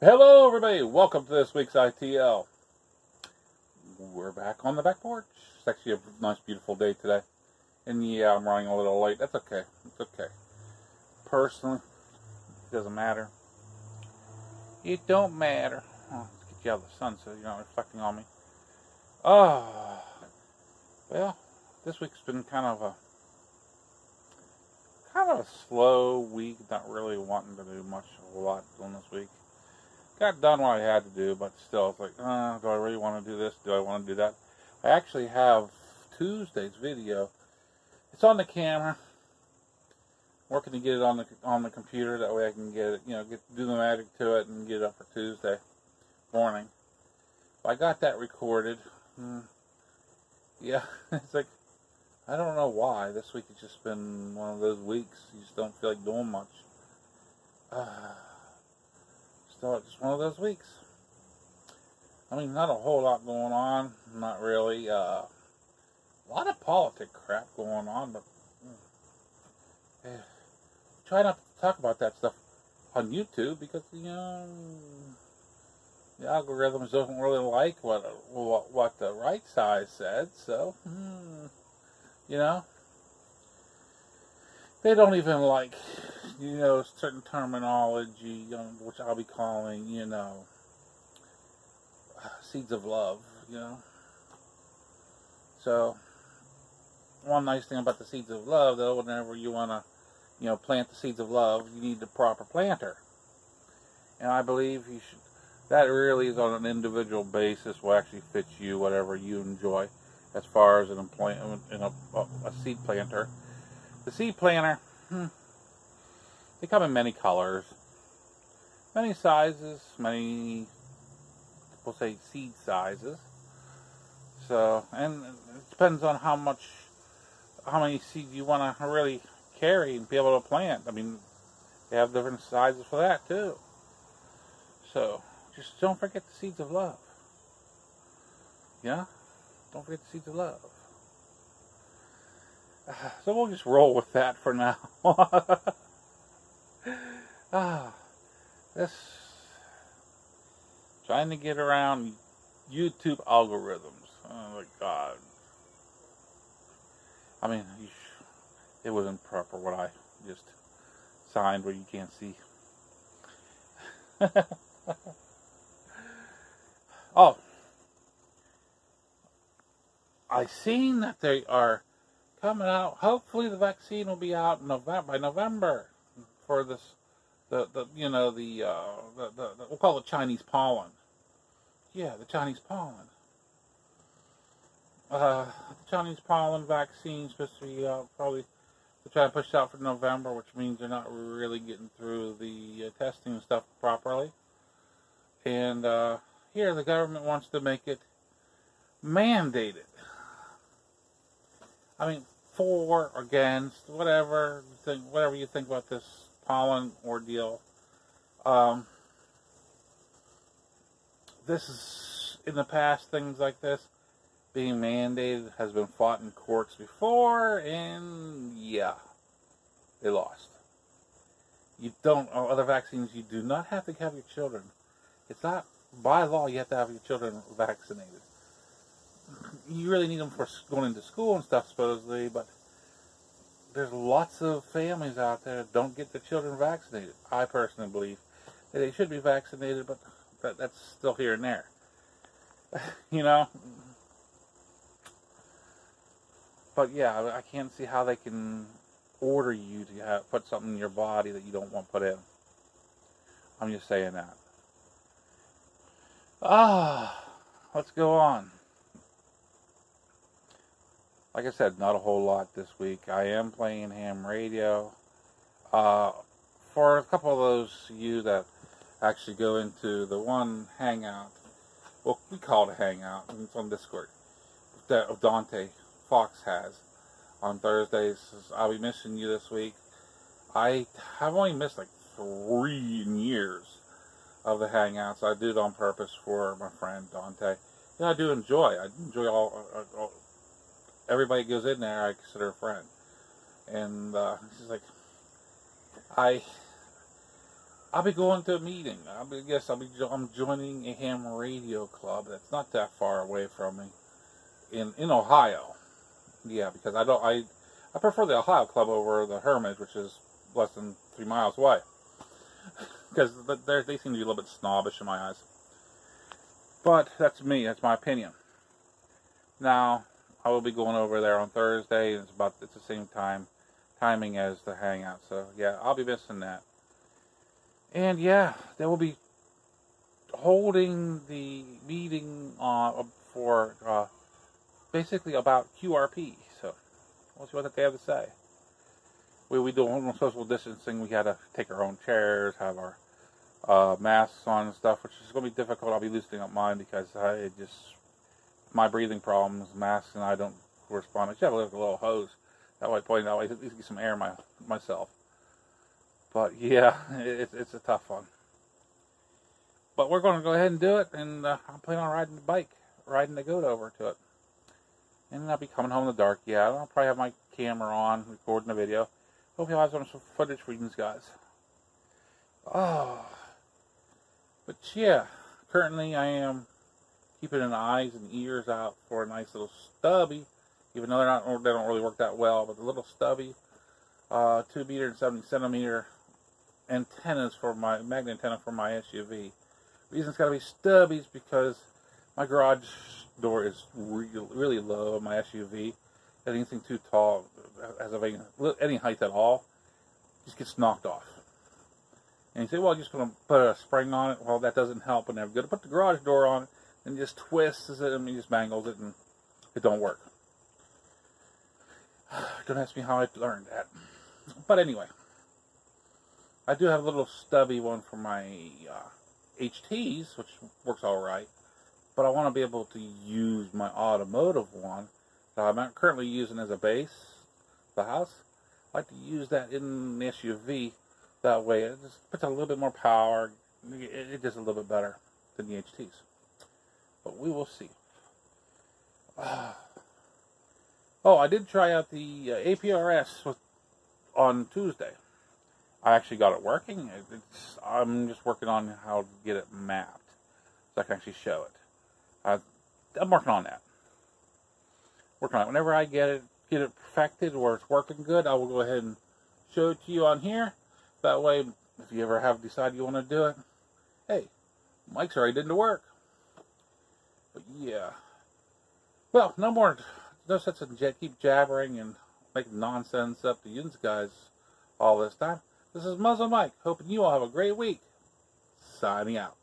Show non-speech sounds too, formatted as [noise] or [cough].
Hello, everybody. Welcome to this week's ITL. We're back on the back porch. It's actually a nice, beautiful day today. And yeah, I'm running a little late. That's okay. It's okay. Personally, it doesn't matter. It don't matter. Oh, let's get you out of the sun so you're not reflecting on me. Oh, well, this week's been kind of a kind of a slow week. Not really wanting to do much, a lot on this week got done what I had to do, but still, it's like, uh, do I really want to do this? Do I want to do that? I actually have Tuesday's video. It's on the camera. working to get it on the on the computer. That way, I can get it, you know, get do the magic to it and get it up for Tuesday morning. But I got that recorded. Hmm. Yeah, [laughs] it's like I don't know why. This week has just been one of those weeks. You just don't feel like doing much. Uh, [sighs] so it's one of those weeks. I mean, not a whole lot going on. Not really. Uh, a lot of politic crap going on, but eh, try not to talk about that stuff on YouTube because you know the algorithms don't really like what what, what the right side said. So, hmm, you know, they don't even like you know, certain terminology, um, which I'll be calling, you know, seeds of love, you know. So, one nice thing about the seeds of love, though, whenever you want to, you know, plant the seeds of love, you need the proper planter. And I believe you should, that really is on an individual basis will actually fit you, whatever you enjoy, as far as an employment in a, a seed planter. The seed planter, hmm, they come in many colors, many sizes, many, we'll say seed sizes. So, and it depends on how much, how many seeds you want to really carry and be able to plant. I mean, they have different sizes for that too. So, just don't forget the seeds of love. Yeah? Don't forget the seeds of love. So we'll just roll with that for now. [laughs] ah, this trying to get around YouTube algorithms. Oh my God. I mean, it was improper what I just signed where you can't see. [laughs] oh, I seen that they are coming out. Hopefully, the vaccine will be out in November by November for this, the, the you know the, uh, the, the, the we'll call it Chinese pollen. Yeah, the Chinese pollen. Uh, the Chinese pollen vaccine is supposed to be out probably to try to push it out for November, which means they're not really getting through the uh, testing and stuff properly. And uh, here, the government wants to make it mandated. I mean, for, against, whatever, think, whatever you think about this pollen ordeal. Um, this is in the past things like this being mandated has been fought in courts before, and yeah, they lost. You don't oh, other vaccines. You do not have to have your children. It's not by law. You have to have your children vaccinated. You really need them for going into school and stuff, supposedly, but there's lots of families out there that don't get their children vaccinated. I personally believe that they should be vaccinated, but that, that's still here and there. [laughs] you know? But yeah, I can't see how they can order you to have, put something in your body that you don't want put in. I'm just saying that. Ah, let's go on like I said, not a whole lot this week. I am playing ham radio. Uh, for a couple of those of you that actually go into the one hangout, well, we call it a hangout, it's on Discord, that Dante Fox has on Thursdays. I'll be missing you this week. I have only missed like three years of the hangouts. I do it on purpose for my friend Dante. Yeah, I do enjoy. I enjoy all, all everybody goes in there, I consider a friend. And uh, she's like, I, I'll be going to a meeting. I'll be, I guess I'll be. I'm joining a ham radio club that's not that far away from me, in in Ohio. Yeah, because I don't. I I prefer the Ohio club over the Hermitage, which is less than three miles away. [laughs] Because they seem to be a little bit snobbish in my eyes. But that's me. That's my opinion. Now I will be going over there on Thursday. It's about it's the same time timing as the hangout. So yeah, I'll be missing that. And yeah, they will be holding the meeting uh, for uh, basically about QRP. So we'll see what they have to say. We we do social distancing. We had to take our own chairs, have our uh, masks on and stuff, which is going to be difficult. I'll be loosening up mine because I just my breathing problems, masks, and I don't correspond. I should have a little, hose. That way, point that way, at least get some air my myself. But yeah, [laughs] it, it's a tough one. But we're going to go ahead and do it, and uh, I'm planning on riding the bike, riding the goat over to it. And I'll be coming home in the dark. Yeah, I'll probably have my camera on, recording the video. Hopefully, I'll have some footage for you guys. Oh, but yeah, currently I am keeping an eyes and ears out for a nice little stubby, even though they're not they don't really work that well, but the little stubby, uh, two meter and seventy centimeter antennas for my magnet antenna for my SUV. reason it's got to be stubbies because my garage door is really really low on my SUV. Anything too tall, as of any, any height at all, just gets knocked off. And you say, well, I'm just going to put a spring on it. Well, that doesn't help. And going to put the garage door on it and just twists it and just mangles it and it don't work. [sighs] Don't ask me how I learned that. But anyway, I do have a little stubby one for my uh, HTs, which works all right. But I want to be able to use my automotive one that I'm currently using as a base, the house. I like to use that in the SUV. That way, it just puts a little bit more power. It, it does a little bit better than the HTs. But we will see. [sighs] Oh, I did try out the uh, APRS with, on Tuesday. I actually got it working. It's, I'm just working on how to get it mapped so I can actually show it. I, I'm working on that. Working on it. Whenever I get it, get it perfected where it's working good, I will go ahead and show it to you on here. That way, if you ever have decided you want to do it, hey, Mike's already did the work. Yeah. Well, no more, no sense in keep jabbering and making nonsense up to you guys all this time. This is Muzzle Mike, hoping you all have a great week. Signing out.